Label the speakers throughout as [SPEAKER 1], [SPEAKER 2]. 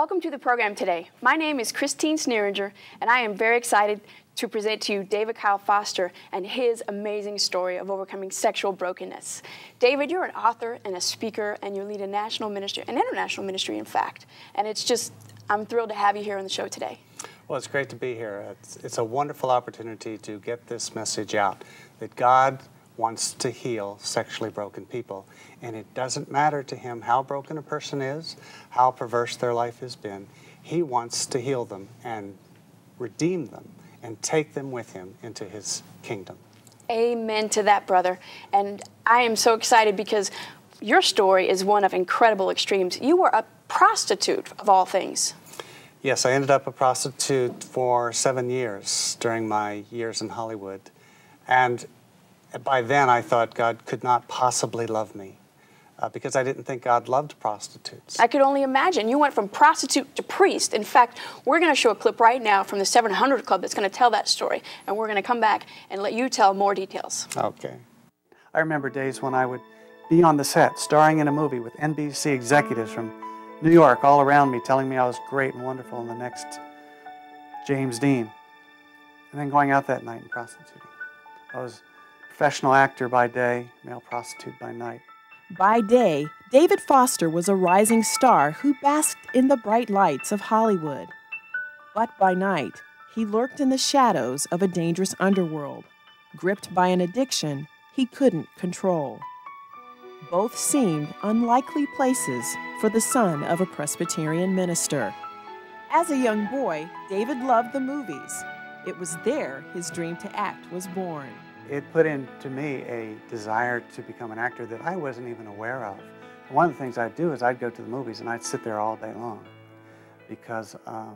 [SPEAKER 1] Welcome to the program today. My name is Christine Sneeringer, and I am very excited to present to you David Kyle Foster and his amazing story of overcoming sexual brokenness. David, you're an author and a speaker, and you lead a national ministry, an international ministry, in fact. And it's just, I'm thrilled to have you here on the show today.
[SPEAKER 2] Well, it's great to be here. It's, it's a wonderful opportunity to get this message out that God wants to heal sexually broken people. And it doesn't matter to him how broken a person is, how perverse their life has been. He wants to heal them and redeem them and take them with him into his kingdom.
[SPEAKER 1] Amen to that, brother. And I am so excited because your story is one of incredible extremes. You were a prostitute, of all things.
[SPEAKER 2] Yes, I ended up a prostitute for seven years during my years in Hollywood. And by then I thought God could not possibly love me uh, because I didn't think God loved prostitutes.
[SPEAKER 1] I could only imagine. You went from prostitute to priest. In fact, we're going to show a clip right now from the 700 Club that's going to tell that story, and we're going to come back and let you tell more details.
[SPEAKER 2] Okay.
[SPEAKER 3] I remember days when I would be on the set, starring in a movie with NBC executives from New York all around me telling me I was great and wonderful and the next James Dean. And then going out that night and prostituting. I was a professional actor by day, male prostitute by night.
[SPEAKER 4] By day, David Foster was a rising star who basked in the bright lights of Hollywood. But by night, he lurked in the shadows of a dangerous underworld, gripped by an addiction he couldn't control. Both seemed unlikely places for the son of a Presbyterian minister. As a young boy, David loved the movies. It was there his dream to act was born
[SPEAKER 3] it put into me a desire to become an actor that I wasn't even aware of. one of the things I'd do is I'd go to the movies and I'd sit there all day long because um,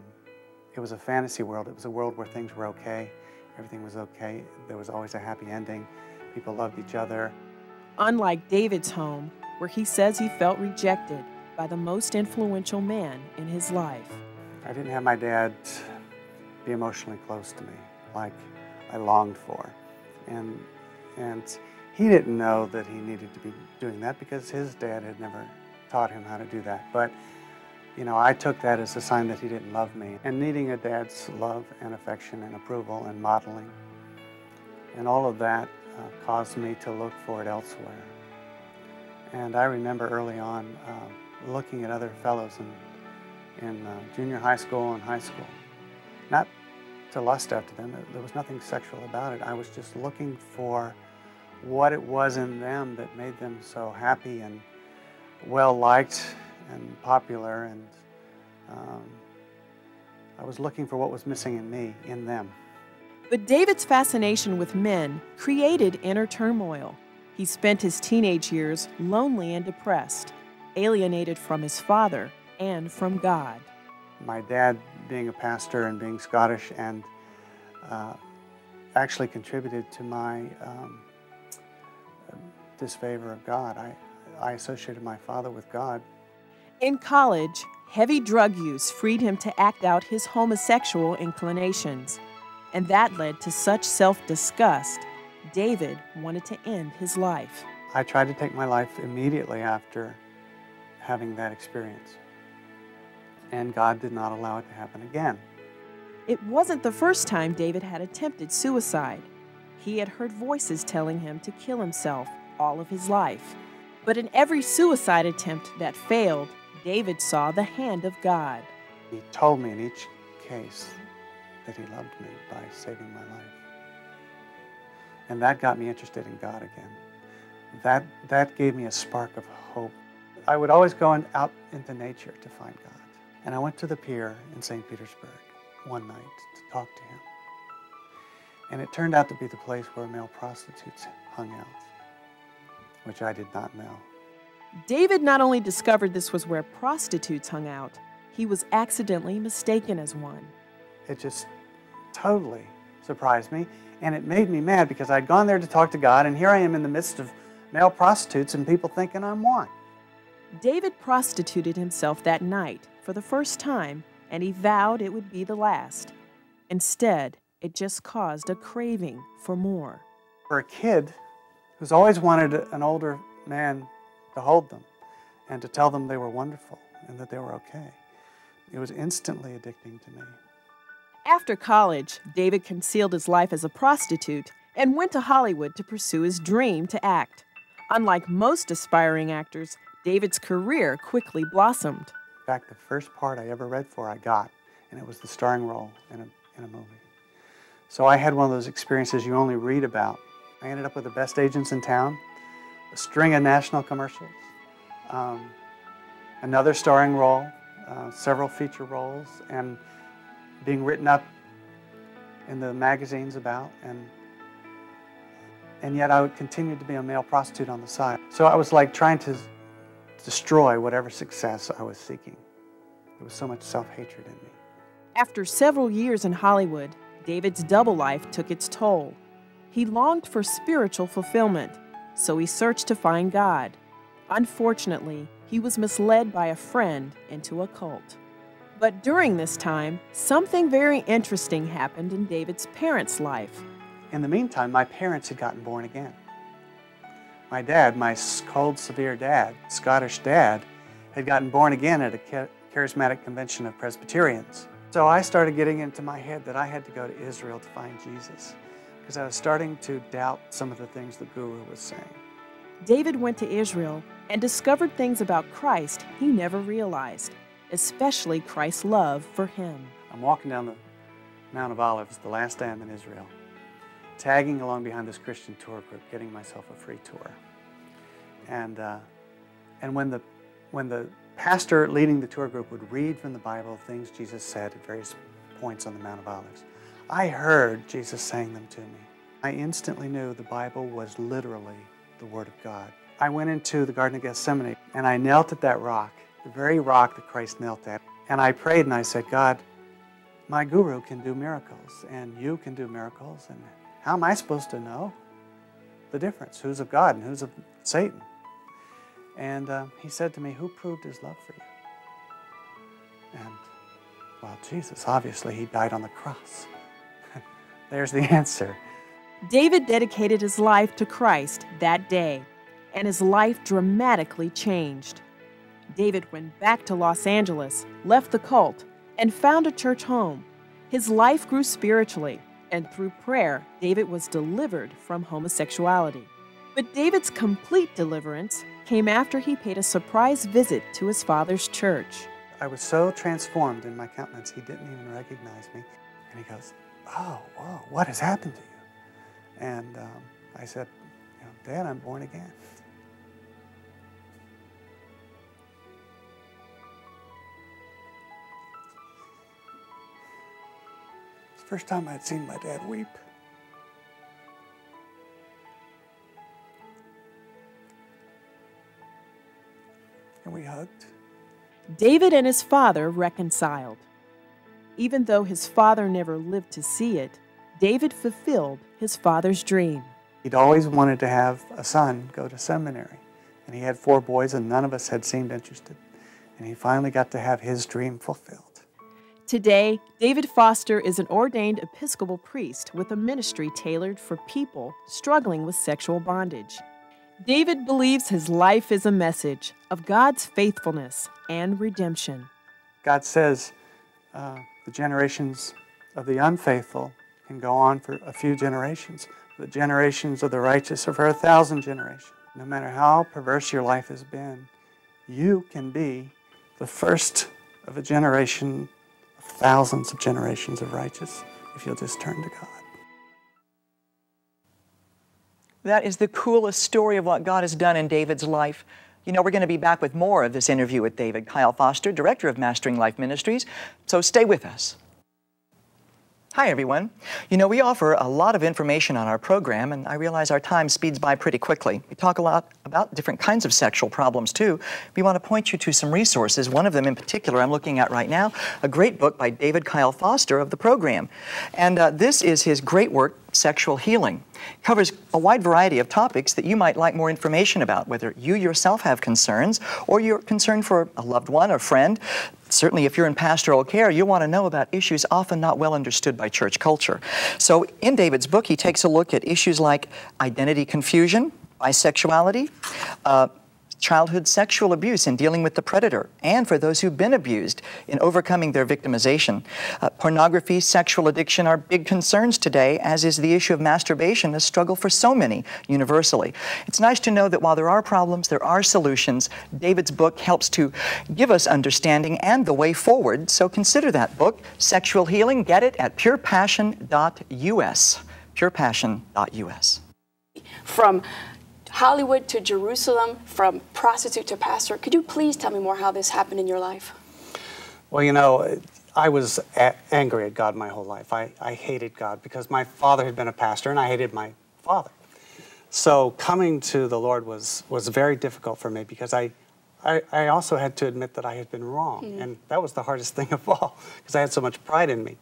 [SPEAKER 3] it was a fantasy world. It was a world where things were okay, everything was okay. There was always a happy ending. People loved each other.
[SPEAKER 4] Unlike David's home, where he says he felt rejected by the most influential man in his life.
[SPEAKER 3] I didn't have my dad be emotionally close to me like I longed for. And, and he didn't know that he needed to be doing that because his dad had never taught him how to do that. But, you know, I took that as a sign that he didn't love me. And needing a dad's love and affection and approval and modeling. And all of that uh, caused me to look for it elsewhere. And I remember early on uh, looking at other fellows in, in uh, junior high school and high school. Not to lust after them. There was nothing sexual about it. I was just looking for what it was in them that made them so happy and well liked and popular. And um, I was looking for what was missing in me, in them.
[SPEAKER 4] But David's fascination with men created inner turmoil. He spent his teenage years lonely and depressed, alienated from his father and from God
[SPEAKER 3] my dad being a pastor and being Scottish and uh, actually contributed to my um, disfavor of God. I, I associated my father with God.
[SPEAKER 4] In college, heavy drug use freed him to act out his homosexual inclinations, and that led to such self disgust. David wanted to end his life.
[SPEAKER 3] I tried to take my life immediately after having that experience and God did not allow it to happen again.
[SPEAKER 4] It wasn't the first time David had attempted suicide. He had heard voices telling him to kill himself all of his life. But in every suicide attempt that failed, David saw the hand of God.
[SPEAKER 3] He told me in each case that he loved me by saving my life. And that got me interested in God again. That, that gave me a spark of hope. I would always go in, out into nature to find God. And I went to the pier in St. Petersburg one night to talk to him. And it turned out to be the place where male prostitutes hung out, which I did not know.
[SPEAKER 4] David not only discovered this was where prostitutes hung out, he was accidentally mistaken as one.
[SPEAKER 3] It just totally surprised me, and it made me mad because I'd gone there to talk to God, and here I am in the midst of male prostitutes and people thinking I'm one.
[SPEAKER 4] David prostituted himself that night for the first time, and he vowed it would be the last. Instead, it just caused a craving for more.
[SPEAKER 3] For a kid who's always wanted an older man to hold them and to tell them they were wonderful and that they were okay, It was instantly addicting to me.
[SPEAKER 4] After college, David concealed his life as a prostitute and went to Hollywood to pursue his dream to act. Unlike most aspiring actors, David's career quickly blossomed.
[SPEAKER 3] In fact, the first part I ever read for, I got, and it was the starring role in a, in a movie. So I had one of those experiences you only read about. I ended up with the best agents in town, a string of national commercials, um, another starring role, uh, several feature roles, and being written up in the magazines about, and and yet I would continue to be a male prostitute on the side. So I was like trying to destroy whatever success I was seeking. There was so much self-hatred in me.
[SPEAKER 4] After several years in Hollywood, David's double life took its toll. He longed for spiritual fulfillment, so he searched to find God. Unfortunately, he was misled by a friend into a cult. But during this time, something very interesting happened in David's parents' life.
[SPEAKER 3] In the meantime, my parents had gotten born again. My dad, my cold, severe dad, Scottish dad, had gotten born again at a charismatic convention of Presbyterians. So I started getting into my head that I had to go to Israel to find Jesus because I was starting to doubt some of the things the guru was saying.
[SPEAKER 4] David went to Israel and discovered things about Christ he never realized, especially Christ's love for him.
[SPEAKER 3] I'm walking down the Mount of Olives, the last I'm in Israel, tagging along behind this Christian tour group, getting myself a free tour. And, uh, and when, the, when the pastor leading the tour group would read from the Bible things Jesus said at various points on the Mount of Olives, I heard Jesus saying them to me. I instantly knew the Bible was literally the Word of God. I went into the Garden of Gethsemane and I knelt at that rock, the very rock that Christ knelt at, and I prayed and I said, God, my guru can do miracles and you can do miracles, and how am I supposed to know the difference? Who's of God and who's of Satan? And uh, he said to me, Who proved his love for you? And, well, Jesus, obviously, he died on the cross. There's the answer.
[SPEAKER 4] David dedicated his life to Christ that day, and his life dramatically changed. David went back to Los Angeles, left the cult, and found a church home. His life grew spiritually, and through prayer, David was delivered from homosexuality. But David's complete deliverance came after he paid a surprise visit to his father's church.
[SPEAKER 3] I was so transformed in my countenance, he didn't even recognize me. And he goes, Oh, whoa, what has happened to you? And um, I said, Dad, I'm born again. First time I'd seen my dad weep. and we hugged.
[SPEAKER 4] David and his father reconciled. Even though his father never lived to see it, David fulfilled his father's dream.
[SPEAKER 3] He'd always wanted to have a son go to seminary, and he had four boys, and none of us had seemed interested. And he finally got to have his dream fulfilled.
[SPEAKER 4] Today, David Foster is an ordained Episcopal priest with a ministry tailored for people struggling with sexual bondage. David believes his life is a message of God's faithfulness and redemption.
[SPEAKER 3] God says uh, the generations of the unfaithful can go on for a few generations. The generations of the righteous are for a thousand generations. No matter how perverse your life has been, you can be the first of a generation thousands of generations of righteous if you'll just turn to God.
[SPEAKER 5] That is the coolest story of what God has done in David's life. You know, we're going to be back with more of this interview with David Kyle Foster, Director of Mastering Life Ministries, so stay with us. Hi, everyone. You know, we offer a lot of information on our program, and I realize our time speeds by pretty quickly. We talk a lot about different kinds of sexual problems, too. We want to point you to some resources. One of them in particular I'm looking at right now, a great book by David Kyle Foster of the program. And uh, this is his great work, Sexual Healing covers a wide variety of topics that you might like more information about, whether you yourself have concerns or you're concerned for a loved one or friend. Certainly, if you're in pastoral care, you want to know about issues often not well understood by church culture. So, in David's book, he takes a look at issues like identity confusion, bisexuality, uh, childhood sexual abuse in dealing with the predator, and for those who've been abused in overcoming their victimization. Uh, pornography, sexual addiction are big concerns today, as is the issue of masturbation, a struggle for so many universally. It's nice to know that while there are problems, there are solutions. David's book helps to give us understanding and the way forward, so consider that book, Sexual Healing. Get it at purepassion.us. Purepassion.us.
[SPEAKER 1] From Hollywood to Jerusalem, from prostitute to pastor. Could you please tell me more how this happened in your life?
[SPEAKER 3] Well, you know, I was angry at God my whole life. I, I hated God because my father had been a pastor and I hated my father. So coming to the Lord was, was very difficult for me because I, I, I also had to admit that I had been wrong. Mm. And that was the hardest thing of all because I had so much pride in me.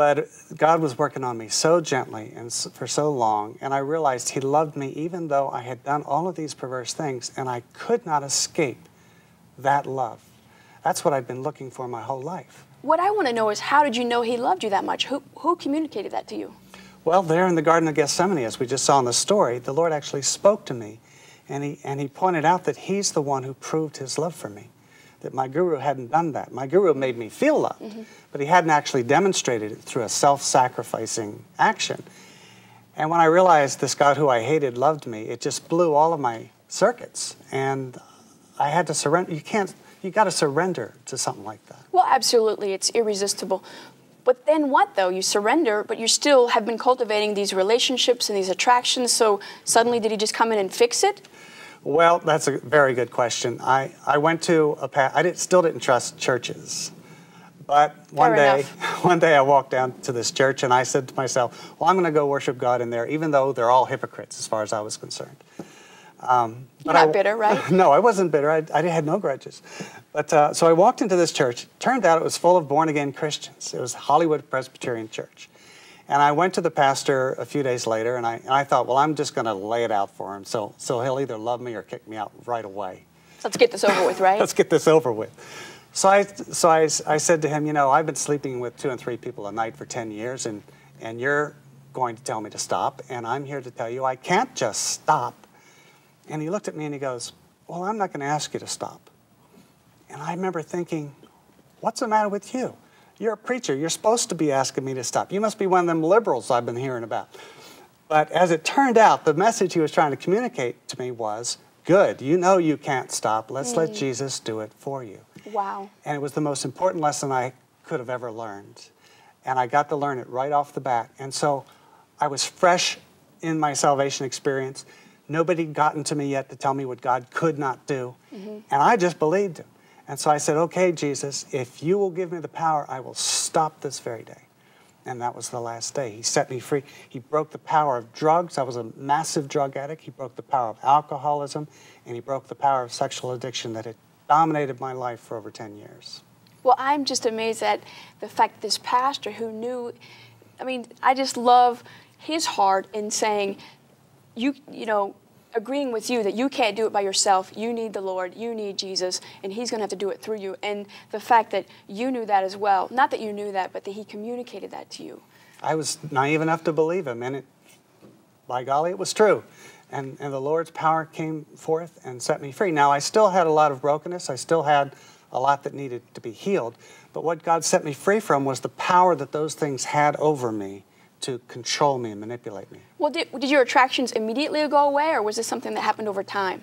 [SPEAKER 3] But God was working on me so gently and for so long, and I realized He loved me even though I had done all of these perverse things, and I could not escape that love. That's what I'd been looking for my whole life.
[SPEAKER 1] What I want to know is how did you know He loved you that much? Who, who communicated that to you?
[SPEAKER 3] Well, there in the Garden of Gethsemane, as we just saw in the story, the Lord actually spoke to me, and He, and he pointed out that He's the one who proved His love for me that my guru hadn't done that. My guru made me feel loved, mm -hmm. but he hadn't actually demonstrated it through a self sacrificing action. And when I realized this God who I hated loved me, it just blew all of my circuits. And I had to surrender. You can't, you got to surrender to something like that.
[SPEAKER 1] Well, absolutely. It's irresistible. But then what, though? You surrender, but you still have been cultivating these relationships and these attractions. So suddenly, did he just come in and fix it?
[SPEAKER 3] Well, that's a very good question. I, I went to a a I did, still didn't trust churches. But one Fair day, enough. one day I walked down to this church and I said to myself, well, I'm going to go worship God in there, even though they're all hypocrites as far as I was concerned.
[SPEAKER 1] Um, You're not I, bitter, right?
[SPEAKER 3] No, I wasn't bitter. I, I had no grudges. But uh, so I walked into this church. Turned out it was full of born again Christians. It was Hollywood Presbyterian Church. And I went to the pastor a few days later, and I, and I thought, well, I'm just going to lay it out for him. So, so he'll either love me or kick me out right away.
[SPEAKER 1] Let's get this over with, right?
[SPEAKER 3] Let's get this over with. So, I, so I, I said to him, you know, I've been sleeping with two and three people a night for 10 years, and, and you're going to tell me to stop, and I'm here to tell you I can't just stop. And he looked at me and he goes, well, I'm not going to ask you to stop. And I remember thinking, what's the matter with you? You're a preacher. You're supposed to be asking me to stop. You must be one of them liberals I've been hearing about. But as it turned out, the message he was trying to communicate to me was good. You know you can't stop. Let's mm. let Jesus do it for you.
[SPEAKER 1] Wow.
[SPEAKER 3] And it was the most important lesson I could have ever learned. And I got to learn it right off the bat. And so I was fresh in my salvation experience. Nobody had gotten to me yet to tell me what God could not do. Mm -hmm. And I just believed him. And so I said, okay, Jesus, if you will give me the power, I will stop this very day. And that was the last day. He set me free. He broke the power of drugs. I was a massive drug addict. He broke the power of alcoholism, and he broke the power of sexual addiction that had dominated my life for over 10 years.
[SPEAKER 1] Well, I'm just amazed at the fact this pastor who knew, I mean, I just love his heart in saying, you, you know, agreeing with you that you can't do it by yourself. You need the Lord, you need Jesus, and He's going to have to do it through you. And the fact that you knew that as well, not that you knew that, but that He communicated that to you.
[SPEAKER 3] I was naive enough to believe Him, and it, by golly, it was true. And, and the Lord's power came forth and set me free. Now, I still had a lot of brokenness, I still had a lot that needed to be healed. But what God set me free from was the power that those things had over me to control me and manipulate me.
[SPEAKER 1] Well, did, did your attractions immediately go away, or was this something that happened over time?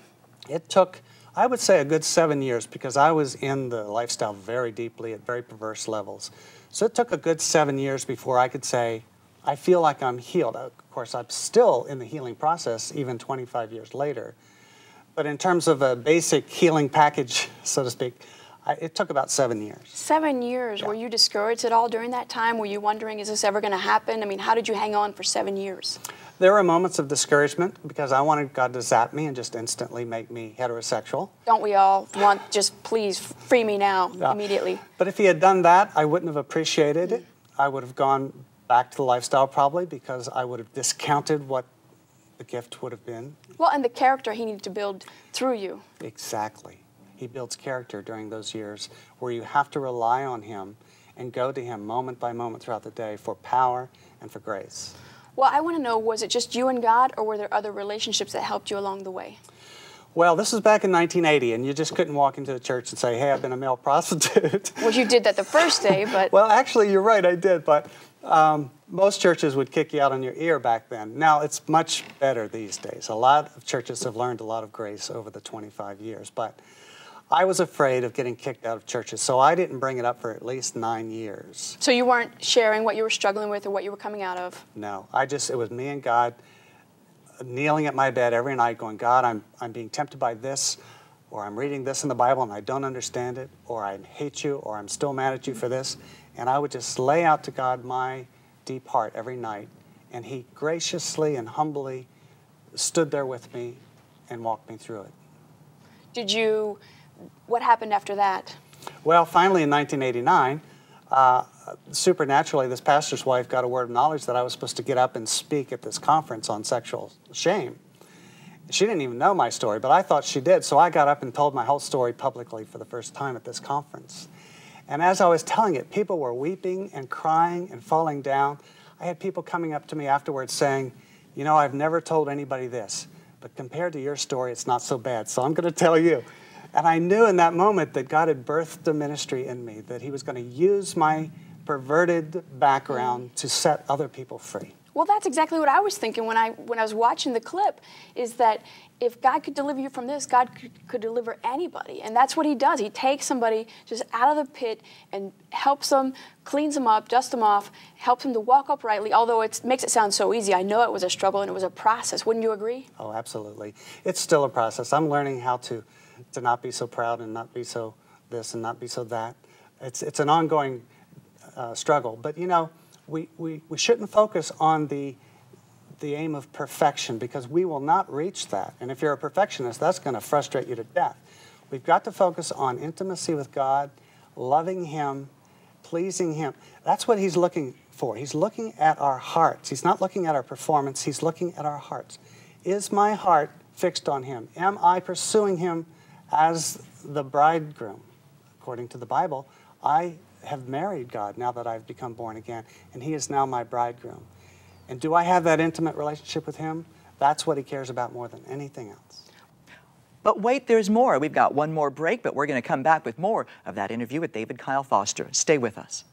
[SPEAKER 3] It took, I would say, a good seven years because I was in the lifestyle very deeply at very perverse levels. So it took a good seven years before I could say, I feel like I'm healed. Of course, I'm still in the healing process even 25 years later. But in terms of a basic healing package, so to speak, I, it took about seven years.
[SPEAKER 1] Seven years. Yeah. Were you discouraged at all during that time? Were you wondering, is this ever going to happen? I mean, how did you hang on for seven years?
[SPEAKER 3] There were moments of discouragement because I wanted God to zap me and just instantly make me heterosexual.
[SPEAKER 1] Don't we all want, just please free me now, yeah. immediately?
[SPEAKER 3] But if he had done that, I wouldn't have appreciated it. I would have gone back to the lifestyle probably because I would have discounted what the gift would have been.
[SPEAKER 1] Well, and the character he needed to build through you.
[SPEAKER 3] Exactly. He builds character during those years where you have to rely on Him and go to Him moment by moment throughout the day for power and for grace.
[SPEAKER 1] Well, I want to know was it just you and God, or were there other relationships that helped you along the way?
[SPEAKER 3] Well, this was back in 1980, and you just couldn't walk into a church and say, hey, I've been a male prostitute.
[SPEAKER 1] Well, you did that the first day, but.
[SPEAKER 3] well, actually, you're right, I did, but um, most churches would kick you out on your ear back then. Now, it's much better these days. A lot of churches have learned a lot of grace over the 25 years, but I was afraid of getting kicked out of churches, so I didn't bring it up for at least nine years.
[SPEAKER 1] So you weren't sharing what you were struggling with or what you were coming out of?
[SPEAKER 3] No, I just, it was me and God kneeling at my bed every night going, God, I'm, I'm being tempted by this, or I'm reading this in the Bible and I don't understand it, or I hate you, or I'm still mad at you for this. And I would just lay out to God my deep heart every night. And He graciously and humbly stood there with me and walked me through it.
[SPEAKER 1] Did you, what happened after that?
[SPEAKER 3] Well, finally in 1989, uh, supernaturally, this pastor's wife got a word of knowledge that I was supposed to get up and speak at this conference on sexual shame. She didn't even know my story, but I thought she did, so I got up and told my whole story publicly for the first time at this conference. And as I was telling it, people were weeping and crying and falling down. I had people coming up to me afterwards saying, You know, I've never told anybody this, but compared to your story, it's not so bad, so I'm going to tell you. And I knew in that moment that God had birthed a ministry in me, that He was going to use my perverted background to set other people free.
[SPEAKER 1] Well, that's exactly what I was thinking when I when I was watching the clip. Is that if God could deliver you from this, God could, could, deliver anybody, and that's what He does. He takes somebody just out of the pit and helps them, cleans them up, dusts them off, helps them to walk uprightly. Although it makes it sound so easy, I know it was a struggle and it was a process. Wouldn't you agree?
[SPEAKER 3] Oh, absolutely. It's still a process. I'm learning how to to not be so proud and not be so this and not be so that. It's it's an ongoing uh, struggle, but you know we, we, we shouldn't focus on the, the aim of perfection because we will not reach that. And if you're a perfectionist, that's going to frustrate you to death. We've got to focus on intimacy with God, loving Him, pleasing Him. That's what He's looking for. He's looking at our hearts. He's not looking at our performance, He's looking at our hearts. Is my heart fixed on Him? Am I pursuing Him as the bridegroom? According to the Bible, I have married God now that I've become born again, and He is now my bridegroom. And do I have that intimate relationship with Him? That's what He cares about more than anything else.
[SPEAKER 5] But wait, there's more. We've got one more break, but we're going to come back with more of that interview with David Kyle Foster. Stay with us.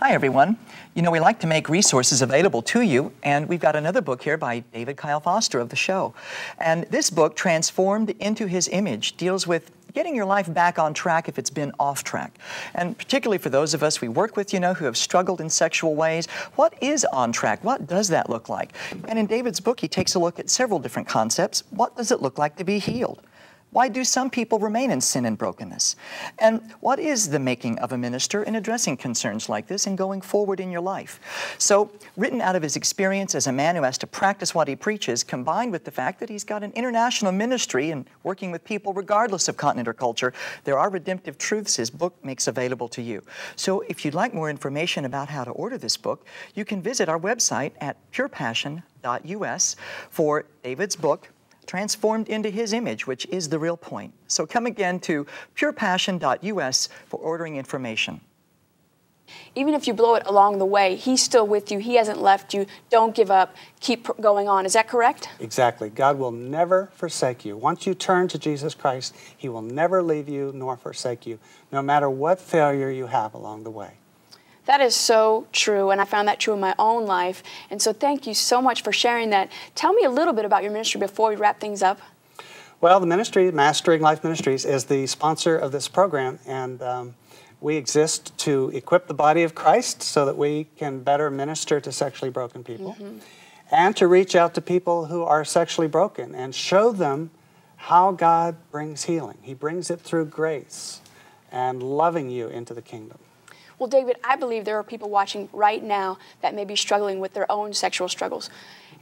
[SPEAKER 5] Hi, everyone. You know, we like to make resources available to you, and we've got another book here by David Kyle Foster of the show. And this book, Transformed into His Image, deals with getting your life back on track if it's been off track. And particularly for those of us we work with, you know, who have struggled in sexual ways, what is on track? What does that look like? And in David's book, he takes a look at several different concepts. What does it look like to be healed? Why do some people remain in sin and brokenness? And what is the making of a minister in addressing concerns like this and going forward in your life? So, written out of his experience as a man who has to practice what he preaches, combined with the fact that he's got an international ministry and working with people regardless of continent or culture, there are redemptive truths his book makes available to you. So, if you'd like more information about how to order this book, you can visit our website at purepassion.us for David's book, transformed into his image, which is the real point. So come again to purepassion.us for ordering information.
[SPEAKER 1] Even if you blow it along the way, he's still with you. He hasn't left you. Don't give up. Keep going on. Is that correct?
[SPEAKER 3] Exactly. God will never forsake you. Once you turn to Jesus Christ, He will never leave you nor forsake you, no matter what failure you have along the way.
[SPEAKER 1] That is so true, and I found that true in my own life. And so, thank you so much for sharing that. Tell me a little bit about your ministry before we wrap things up.
[SPEAKER 3] Well, the ministry, Mastering Life Ministries, is the sponsor of this program, and um, we exist to equip the body of Christ so that we can better minister to sexually broken people mm-hmm. and to reach out to people who are sexually broken and show them how God brings healing. He brings it through grace and loving you into the kingdom.
[SPEAKER 1] Well, David, I believe there are people watching right now that may be struggling with their own sexual struggles.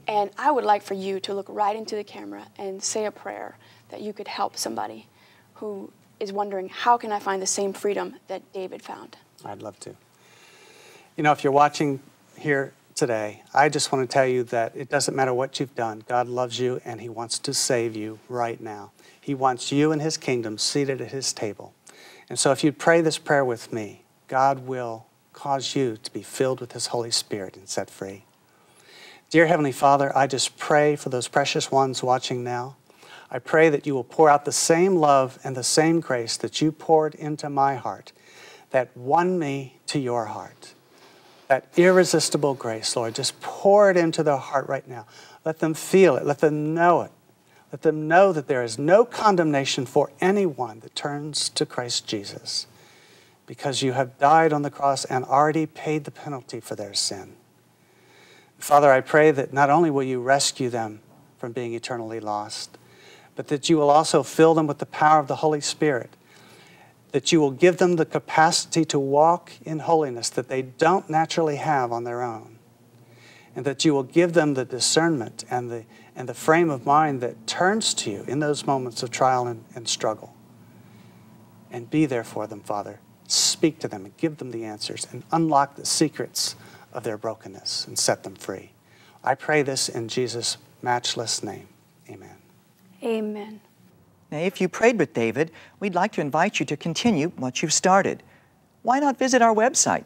[SPEAKER 1] And I would like for you to look right into the camera and say a prayer that you could help somebody who is wondering, how can I find the same freedom that David found?
[SPEAKER 3] I'd love to. You know, if you're watching here today, I just want to tell you that it doesn't matter what you've done. God loves you and He wants to save you right now. He wants you in His kingdom seated at His table. And so if you'd pray this prayer with me, God will cause you to be filled with His Holy Spirit and set free. Dear Heavenly Father, I just pray for those precious ones watching now. I pray that you will pour out the same love and the same grace that you poured into my heart, that won me to your heart. That irresistible grace, Lord, just pour it into their heart right now. Let them feel it, let them know it. Let them know that there is no condemnation for anyone that turns to Christ Jesus because you have died on the cross and already paid the penalty for their sin. Father, I pray that not only will you rescue them from being eternally lost, but that you will also fill them with the power of the Holy Spirit, that you will give them the capacity to walk in holiness that they don't naturally have on their own, and that you will give them the discernment and the, and the frame of mind that turns to you in those moments of trial and, and struggle. And be there for them, Father. Speak to them and give them the answers and unlock the secrets of their brokenness and set them free. I pray this in Jesus' matchless name. Amen.
[SPEAKER 1] Amen.
[SPEAKER 5] Now, if you prayed with David, we'd like to invite you to continue what you've started. Why not visit our website?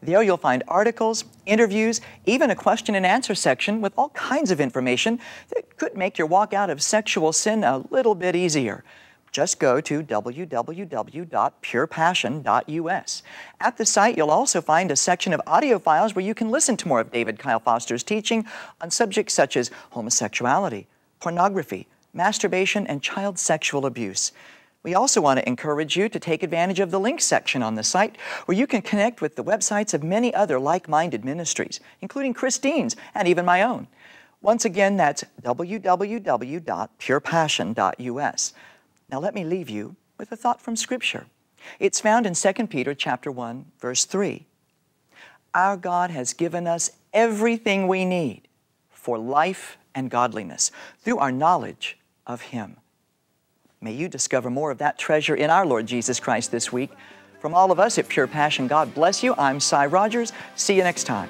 [SPEAKER 5] There you'll find articles, interviews, even a question and answer section with all kinds of information that could make your walk out of sexual sin a little bit easier just go to www.purepassion.us. At the site, you'll also find a section of audio files where you can listen to more of David Kyle Foster's teaching on subjects such as homosexuality, pornography, masturbation, and child sexual abuse. We also want to encourage you to take advantage of the links section on the site where you can connect with the websites of many other like minded ministries, including Christine's and even my own. Once again, that's www.purepassion.us. Now let me leave you with a thought from Scripture. It's found in 2 Peter chapter 1, verse 3. Our God has given us everything we need for life and godliness through our knowledge of Him. May you discover more of that treasure in our Lord Jesus Christ this week. From all of us at Pure Passion, God bless you. I'm Cy Rogers. See you next time.